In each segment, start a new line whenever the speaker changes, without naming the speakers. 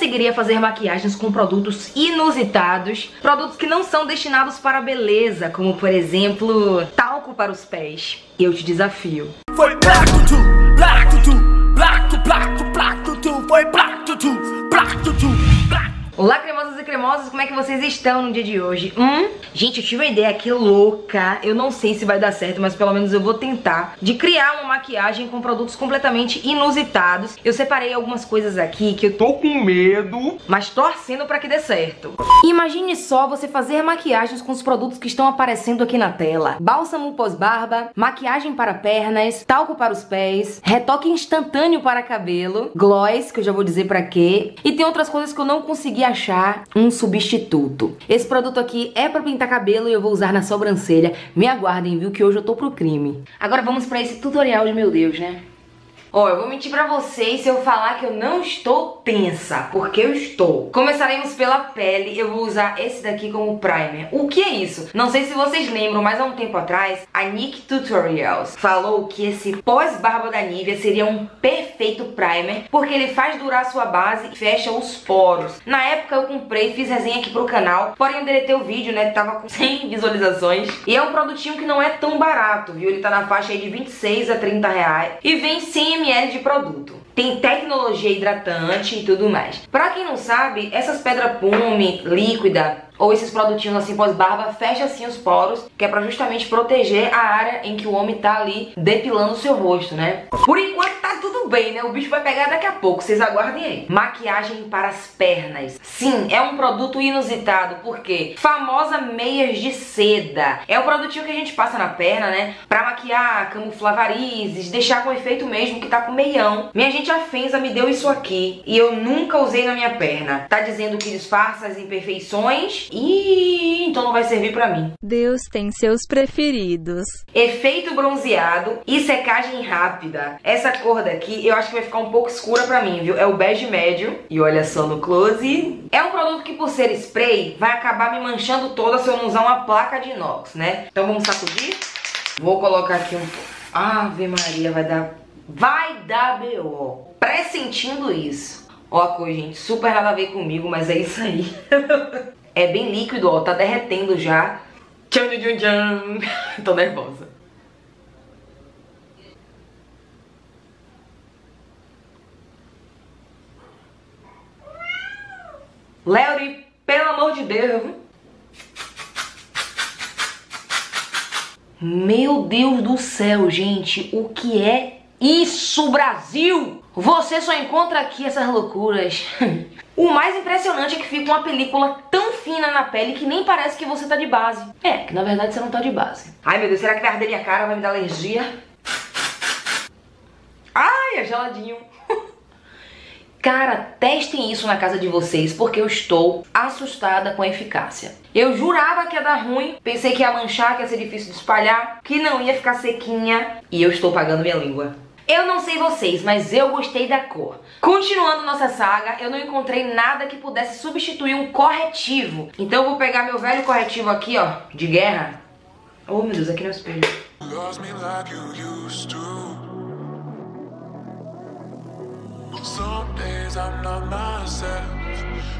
conseguiria fazer maquiagens com produtos inusitados, produtos que não são destinados para beleza, como por exemplo, talco para os pés. Eu te desafio. Foi foi cremosas como é que vocês estão no dia de hoje? Hum? Gente, eu tive uma ideia aqui louca, eu não sei se vai dar certo, mas pelo menos eu vou tentar, de criar uma maquiagem com produtos completamente inusitados. Eu separei algumas coisas aqui que eu tô com medo, mas torcendo pra que dê certo. Imagine só você fazer maquiagens com os produtos que estão aparecendo aqui na tela. Bálsamo pós-barba, maquiagem para pernas, talco para os pés, retoque instantâneo para cabelo, gloss, que eu já vou dizer pra quê, e tem outras coisas que eu não consegui achar um substituto. Esse produto aqui é pra pintar cabelo e eu vou usar na sobrancelha. Me aguardem, viu, que hoje eu tô pro crime. Agora vamos pra esse tutorial de meu Deus, né? Ó, oh, eu vou mentir pra vocês se eu falar que eu não estou tensa, porque eu estou. Começaremos pela pele, eu vou usar esse daqui como primer. O que é isso? Não sei se vocês lembram, mas há um tempo atrás, a Nick Tutorials falou que esse pós-barba da Nivea seria um perfeito primer, porque ele faz durar a sua base e fecha os poros. Na época eu comprei, fiz resenha aqui pro canal, porém eu deletei o vídeo, né, tava com 100 visualizações. E é um produtinho que não é tão barato, viu? Ele tá na faixa aí de 26 a 30 reais. E vem 100 ml de produto. Tem tecnologia hidratante e tudo mais. Pra quem não sabe, essas pedra pume líquida ou esses produtinhos assim pós-barba, fecha assim os poros, que é pra justamente proteger a área em que o homem tá ali depilando o seu rosto, né? Por enquanto tá tudo bem, né? O bicho vai pegar daqui a pouco, vocês aguardem aí. Maquiagem para as pernas. Sim, é um produto inusitado, porque famosa meias de seda. É o produtinho que a gente passa na perna, né? Pra maquiar, camuflar varizes, deixar com efeito mesmo que tá com meião. Minha gente, a Fenza me deu isso aqui e eu nunca usei na minha perna. Tá dizendo que disfarça as imperfeições Ih, então não vai servir pra mim.
Deus tem seus preferidos.
Efeito bronzeado e secagem rápida. Essa cor daqui eu acho que vai ficar um pouco escura pra mim, viu? É o bege médio. E olha só no close. É um produto que por ser spray vai acabar me manchando toda se eu não usar uma placa de inox, né? Então vamos sacudir. Vou colocar aqui um. Ave Maria, vai dar... Vai dar B.O. Pressentindo isso. Ó a cor, gente, super nada a ver comigo, mas é isso aí. É bem líquido, ó, tá derretendo já. Tchan, tchan, tchan. Tô nervosa. Léo, pelo amor de Deus. Meu Deus do céu, gente, o que é isso, Brasil? Você só encontra aqui essas loucuras. o mais impressionante é que fica uma película tão fina na pele que nem parece que você tá de base. É, que na verdade você não tá de base. Ai meu Deus, será que vai arder minha cara? Vai me dar alergia? Ai, é geladinho. Cara, testem isso na casa de vocês, porque eu estou assustada com a eficácia. Eu jurava que ia dar ruim, pensei que ia manchar, que ia ser difícil de espalhar, que não ia ficar sequinha, e eu estou pagando minha língua. Eu não sei vocês, mas eu gostei da cor. Continuando nossa saga, eu não encontrei nada que pudesse substituir um corretivo. Então eu vou pegar meu velho corretivo aqui, ó, de guerra. Oh, meu Deus, aqui no espelho. Some days I'm not myself.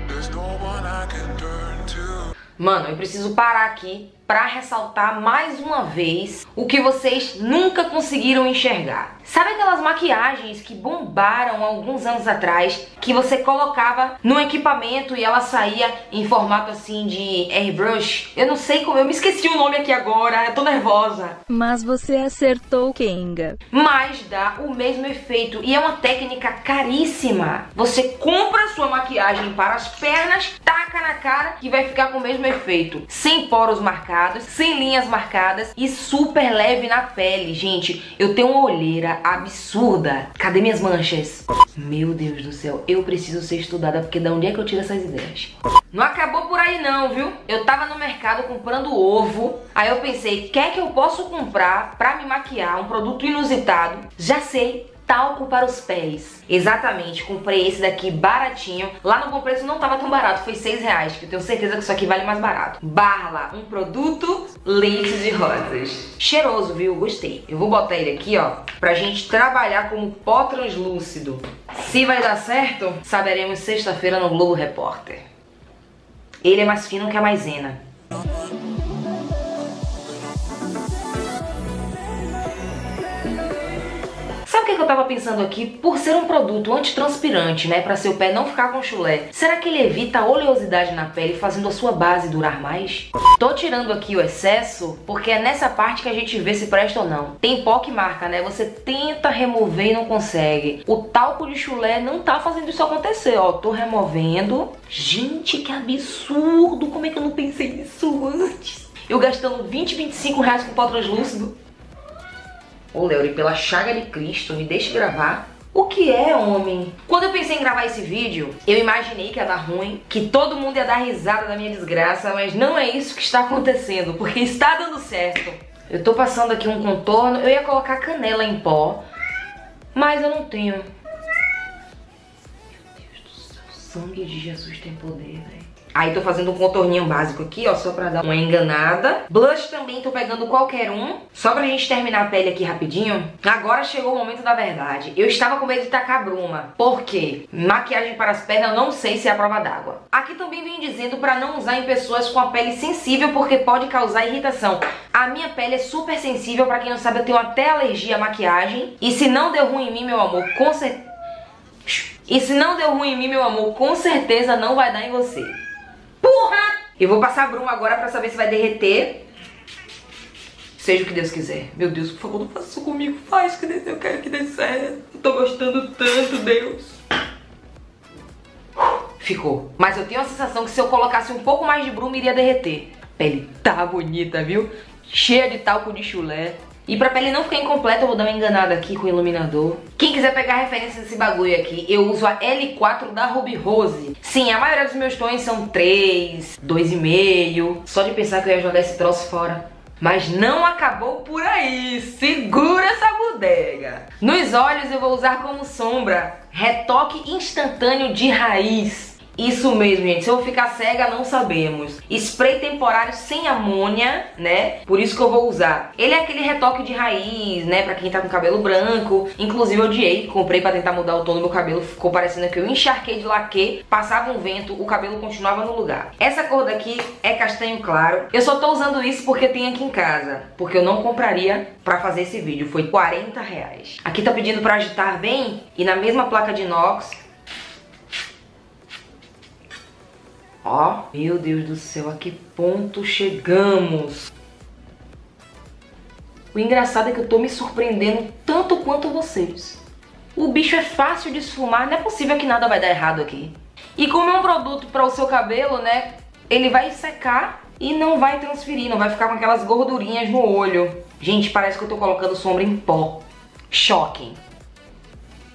There's no one I can turn to. Mano, eu preciso parar aqui para ressaltar mais uma vez o que vocês nunca conseguiram enxergar. Sabe aquelas maquiagens que bombaram alguns anos atrás, que você colocava no equipamento e ela saía em formato assim de airbrush? Eu não sei como, eu me esqueci o nome aqui agora, eu tô nervosa.
Mas você acertou, Kenga.
Mas dá o mesmo efeito e é uma técnica caríssima. Você compra sua maquiagem para as pernas, taca na cara que vai ficar com o mesmo efeito, sem poros marcados marcados, sem linhas marcadas e super leve na pele. Gente, eu tenho uma olheira absurda. Cadê minhas manchas? Meu Deus do céu, eu preciso ser estudada porque da onde é que eu tiro essas ideias? Não acabou por aí não, viu? Eu tava no mercado comprando ovo, aí eu pensei, quer que eu posso comprar pra me maquiar um produto inusitado? Já sei, talco para os pés. Exatamente, comprei esse daqui baratinho. Lá no Bom Preço não tava tão barato, foi 6 reais, que eu tenho certeza que isso aqui vale mais barato. Barla, um produto leite de rosas. Cheiroso, viu? Gostei. Eu vou botar ele aqui, ó, pra gente trabalhar como pó translúcido. Se vai dar certo, saberemos sexta-feira no Globo Repórter. Ele é mais fino que a maisena. Que, eu tava pensando aqui? Por ser um produto antitranspirante, né, para seu pé não ficar com chulé, será que ele evita a oleosidade na pele, fazendo a sua base durar mais? Tô tirando aqui o excesso, porque é nessa parte que a gente vê se presta ou não. Tem pó que marca, né? Você tenta remover e não consegue. O talco de chulé não tá fazendo isso acontecer, ó. Tô removendo. Gente, que absurdo! Como é que eu não pensei nisso antes? Eu gastando 20, 25 reais com pó translúcido. Ô, Leori, pela chaga de Cristo, me deixe gravar. O que é, homem? Quando eu pensei em gravar esse vídeo, eu imaginei que ia dar ruim, que todo mundo ia dar risada da minha desgraça, mas não é isso que está acontecendo, porque está dando certo. Eu tô passando aqui um contorno, eu ia colocar canela em pó, mas eu não tenho. Meu Deus do céu, o sangue de Jesus tem poder, velho. Aí tô fazendo um contorninho básico aqui, ó, só pra dar uma enganada. Blush também tô pegando qualquer um, só pra gente terminar a pele aqui rapidinho. Agora chegou o momento da verdade. Eu estava com medo de tacar bruma. Por quê? Maquiagem para as pernas eu não sei se é a prova d'água. Aqui também vem dizendo pra não usar em pessoas com a pele sensível, porque pode causar irritação. A minha pele é super sensível, pra quem não sabe, eu tenho até alergia à maquiagem. E se não deu ruim em mim, meu amor, com certeza... E se não deu ruim em mim, meu amor, com certeza não vai dar em você. Porra! Eu vou passar bruma agora pra saber se vai derreter. Seja o que Deus quiser. Meu Deus, por favor, não faça isso comigo. Faz que eu quero que dê certo. Eu tô gostando tanto, Deus. Ficou. Mas eu tenho a sensação que se eu colocasse um pouco mais de bruma, iria derreter. A pele tá bonita, viu? Cheia de talco de chulé. E pra pele não ficar incompleta, eu vou dar uma enganada aqui com o iluminador. Quem quiser pegar referência desse bagulho aqui, eu uso a L4 da Ruby Rose. Sim, a maioria dos meus tons são 3, 2,5. Só de pensar que eu ia jogar esse troço fora. Mas não acabou por aí, segura essa bodega. Nos olhos eu vou usar como sombra retoque instantâneo de raiz. Isso mesmo, gente. Se eu ficar cega, não sabemos. Spray temporário sem amônia, né? Por isso que eu vou usar. Ele é aquele retoque de raiz, né? Pra quem tá com cabelo branco. Inclusive, eu odiei. Comprei pra tentar mudar o tom do meu cabelo. Ficou parecendo que eu encharquei de laque. Passava um vento, o cabelo continuava no lugar. Essa cor daqui é castanho claro. Eu só tô usando isso porque tem aqui em casa. Porque eu não compraria pra fazer esse vídeo. Foi 40 reais. Aqui tá pedindo pra agitar bem. E na mesma placa de inox, Ó, meu Deus do céu, a que ponto chegamos? O engraçado é que eu tô me surpreendendo tanto quanto vocês. O bicho é fácil de esfumar, não é possível que nada vai dar errado aqui. E como é um produto para o seu cabelo, né, ele vai secar e não vai transferir, não vai ficar com aquelas gordurinhas no olho. Gente, parece que eu tô colocando sombra em pó. Shocking.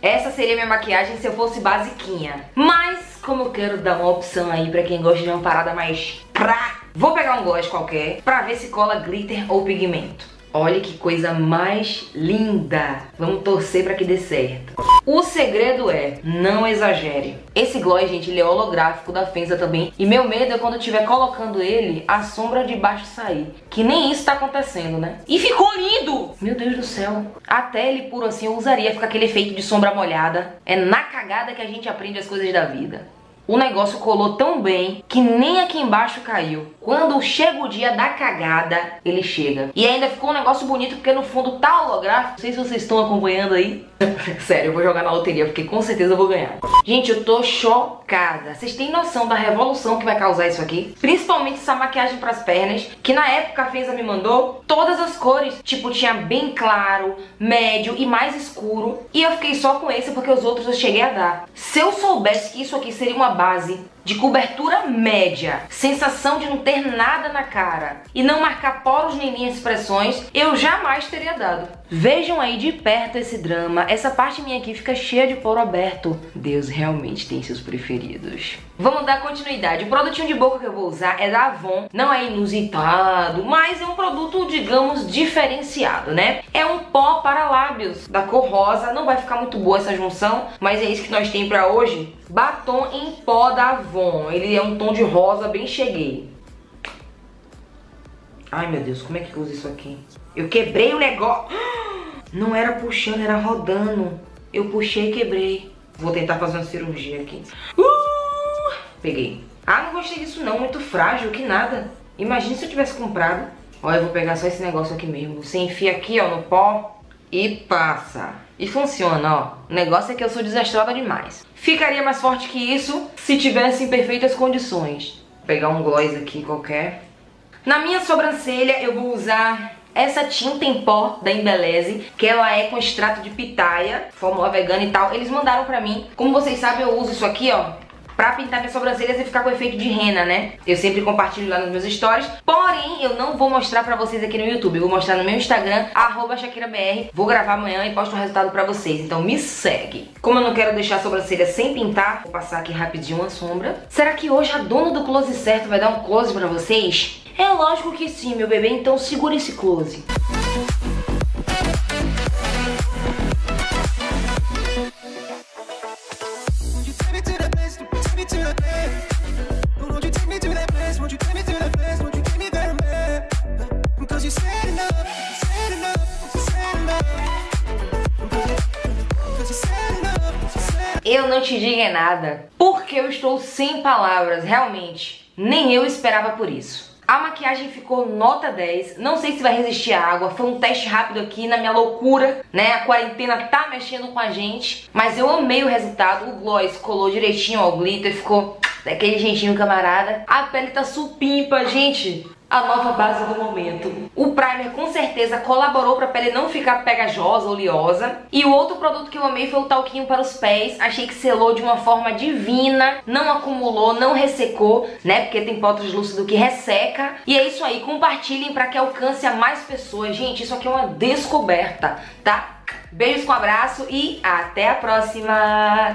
Essa seria minha maquiagem se eu fosse basiquinha. Mas como eu quero dar uma opção aí pra quem gosta de uma parada mais pra... Vou pegar um gloss qualquer pra ver se cola glitter ou pigmento. Olha que coisa mais linda. Vamos torcer para que dê certo. O segredo é, não exagere. Esse gloss, gente, ele é holográfico da Fenza também. E meu medo é quando eu estiver colocando ele, a sombra de baixo sair. Que nem isso tá acontecendo, né? E ficou lindo! Meu Deus do céu. Até ele puro assim eu usaria, fica aquele efeito de sombra molhada. É na cagada que a gente aprende as coisas da vida o negócio colou tão bem que nem aqui embaixo caiu. Quando chega o dia da cagada, ele chega. E ainda ficou um negócio bonito porque no fundo tá holográfico. Não sei se vocês estão acompanhando aí. Sério, eu vou jogar na loteria porque com certeza eu vou ganhar. Gente, eu tô chocada. Vocês têm noção da revolução que vai causar isso aqui? Principalmente essa maquiagem pras pernas, que na época a Feza me mandou todas as cores. Tipo, tinha bem claro, médio e mais escuro. E eu fiquei só com esse porque os outros eu cheguei a dar. Se eu soubesse que isso aqui seria uma base de cobertura média, sensação de não ter nada na cara e não marcar poros nem linhas expressões, eu jamais teria dado. Vejam aí de perto esse drama. Essa parte minha aqui fica cheia de poro aberto. Deus realmente tem seus preferidos. Vamos dar continuidade. O produtinho de boca que eu vou usar é da Avon. Não é inusitado, mas é um produto, digamos, diferenciado, né? É um pó para lábios da cor rosa. Não vai ficar muito boa essa junção, mas é isso que nós temos pra hoje. Batom em pó da Avon. Ele é um tom de rosa bem cheguei. Ai, meu Deus, como é que eu uso isso aqui? Eu quebrei o negócio. Não era puxando, era rodando. Eu puxei e quebrei. Vou tentar fazer uma cirurgia aqui. Uh! Peguei. Ah, não gostei disso não, muito frágil, que nada. Imagina se eu tivesse comprado. Olha, eu vou pegar só esse negócio aqui mesmo. Você enfia aqui, ó, no pó e passa. E funciona, ó. O negócio é que eu sou desastrada demais. Ficaria mais forte que isso se tivesse em perfeitas condições. Vou pegar um gloss aqui qualquer. Na minha sobrancelha eu vou usar essa tinta em pó da Embeleze, que ela é com extrato de pitaia, fórmula vegana e tal. Eles mandaram pra mim. Como vocês sabem, eu uso isso aqui, ó, pra pintar minhas sobrancelhas e ficar com efeito de rena, né? Eu sempre compartilho lá nos meus stories, porém eu não vou mostrar pra vocês aqui no YouTube, eu vou mostrar no meu Instagram, ShakiraBR, vou gravar amanhã e posto o resultado pra vocês, então me segue. Como eu não quero deixar a sobrancelha sem pintar, vou passar aqui rapidinho uma sombra. Será que hoje a dona do close certo vai dar um close pra vocês? É lógico que sim, meu bebê, então segura esse close. Eu não te digo nada, porque eu estou sem palavras, realmente. Nem eu esperava por isso. A maquiagem ficou nota 10, não sei se vai resistir à água, foi um teste rápido aqui na minha loucura, né? A quarentena tá mexendo com a gente, mas eu amei o resultado, o gloss colou direitinho ao glitter, ficou daquele jeitinho camarada. A pele tá supimpa, gente a nova base do momento. O primer com certeza colaborou para a pele não ficar pegajosa, oleosa. E o outro produto que eu amei foi o talquinho para os pés. Achei que selou de uma forma divina, não acumulou, não ressecou, né? Porque tem pó translúcido que resseca. E é isso aí, compartilhem para que alcance a mais pessoas. Gente, isso aqui é uma descoberta, tá? Beijos com abraço e até a próxima!